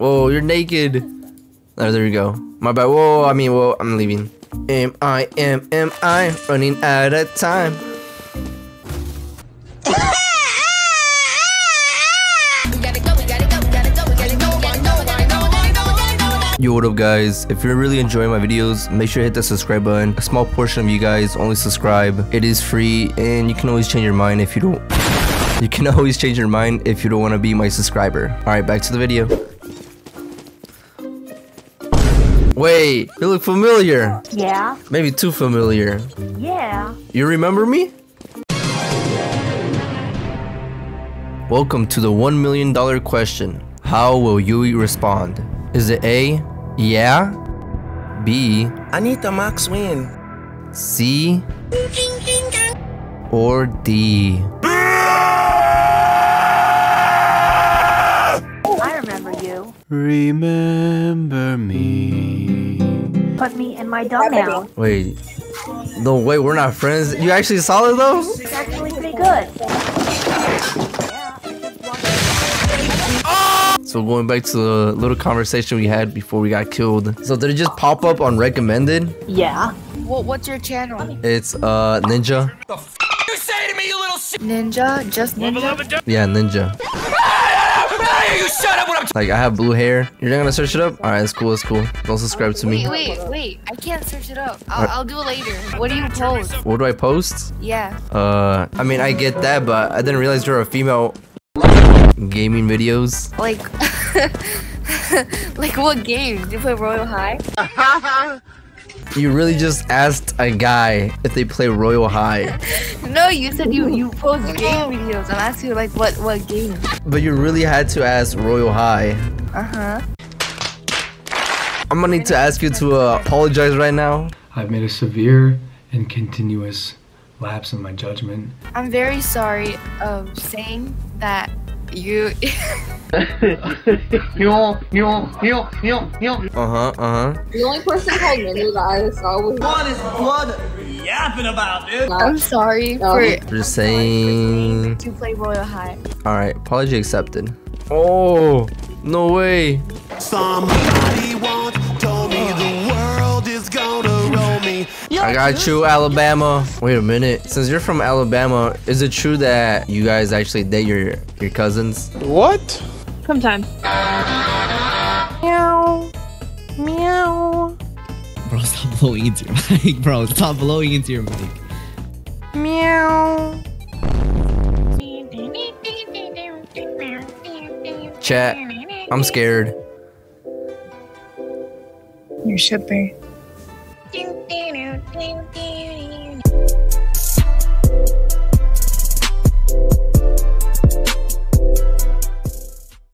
Whoa, you're naked. Oh, there we go. My bad. Whoa, I mean, whoa, I'm leaving. Am I, am, am I running out of time? Yo, what up guys? If you're really enjoying my videos, make sure to hit the subscribe button. A small portion of you guys only subscribe. It is free and you can always change your mind if you don't. You can always change your mind if you don't want to be my subscriber. Alright, back to the video. Wait, you look familiar. Yeah, Maybe too familiar. yeah. You remember me? Welcome to the $1 million question. How will Yui respond? Is it A, yeah? B, Anita Max Wynn. C, or D? Remember me. Put me in my dumb now. Wait. No, wait, we're not friends. You actually saw it though? It's actually pretty good. Yeah, it's just one- So going back to the little conversation we had before we got killed. So did it just pop up on recommended? yeah. What, what's your channel? It's uh Ninja. Ninja? Just Ninja? Yeah, Ninja. Like I have blue hair. You're not gonna search it up? Alright, it's cool, it's cool. Don't subscribe to me. Wait, wait, wait. I can't search it up. I'll, I'll do it later. What do you post? What do I post? Yeah. Uh, I mean, I get that, but I didn't realize you're a female. Gaming videos. Like, like what games? Do you play Royal High? You really just asked a guy if they play Royal High, No, you said you you post game videos. I'm asking you like what what game? but you really had to ask Royal High. Uh huh. I'm gonna need to ask you to uh, apologize right now. I've made a severe and continuous lapse in my judgment. I'm very sorry of saying that you. Uh huh, uh huh. The only person called Ninja that I saw was What is blood yapping about, dude? I'm sorry No. for Just saying. to play Royal High. Alright, apology accepted. Oh, no way. Somebody once I got you, Alabama. Wait a minute. Since you're from Alabama, is it true that you guys actually date your your cousins? What? sometimes. Meow. Meow. Bro, stop blowing into your mic, bro. Stop blowing into your mic. Meow. Chat. I'm scared. You should be do, do, do, do.